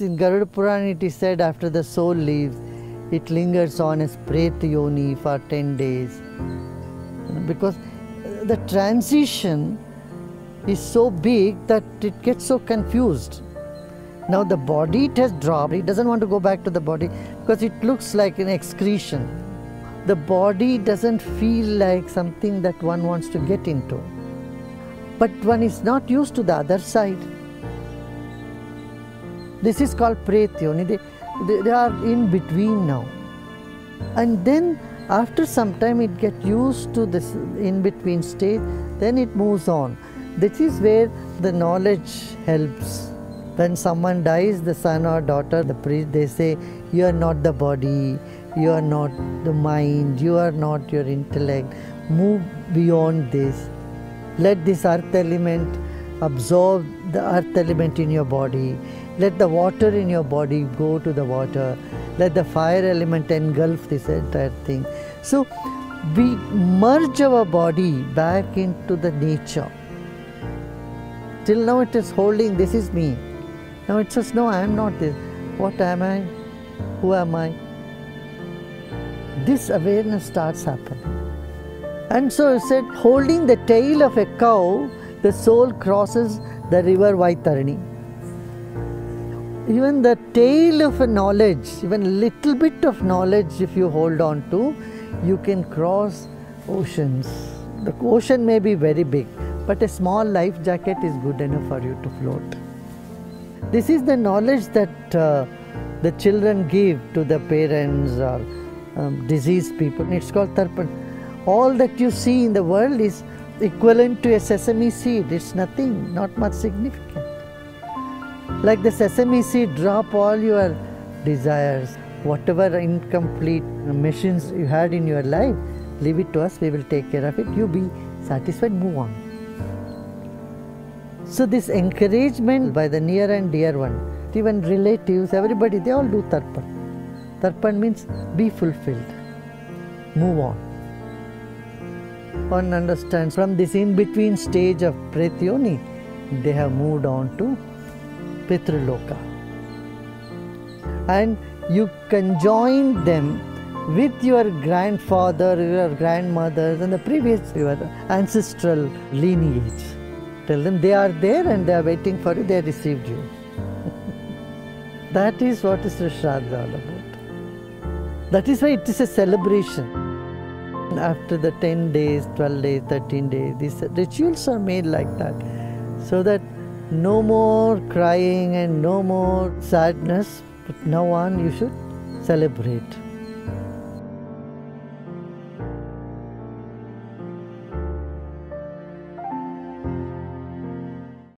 in Garuda Puran it is said after the soul leaves, it lingers on as Preta Yoni for 10 days. Because the transition is so big that it gets so confused. Now the body it has dropped, it doesn't want to go back to the body because it looks like an excretion. The body doesn't feel like something that one wants to get into. But one is not used to the other side. This is called Pretyoni. They, they, they are in between now. And then after some time it gets used to this in between stage, then it moves on. This is where the knowledge helps. When someone dies, the son or daughter, the priest, they say, You are not the body, you are not the mind, you are not your intellect. Move beyond this. Let this earth element absorb the earth element in your body. Let the water in your body go to the water. Let the fire element engulf this entire thing. So we merge our body back into the nature. Till now it is holding, this is me. Now it says, no, I am not this. What am I? Who am I? This awareness starts happening. And so it said, holding the tail of a cow, the soul crosses the river Vaitarani. Even the tail of a knowledge, even little bit of knowledge, if you hold on to, you can cross oceans. The ocean may be very big, but a small life jacket is good enough for you to float. This is the knowledge that uh, the children give to the parents or um, diseased people. It's called tarpan. All that you see in the world is equivalent to a sesame seed. It's nothing, not much significant. Like the sesame seed, drop all your desires, whatever incomplete machines you had in your life, leave it to us, we will take care of it. You be satisfied, move on. So, this encouragement by the near and dear one, even relatives, everybody, they all do tarpan. Tarpan means be fulfilled, move on. One understands from this in between stage of Pretyoni, they have moved on to Pitraloka. And you conjoin them with your grandfather, your grandmother, and the previous your ancestral lineage. Tell them they are there and they are waiting for you, they received you. that is what is Shraddha all about. That is why it is a celebration. After the 10 days, 12 days, 13 days, these rituals are made like that. So that no more crying and no more sadness, but now on you should celebrate.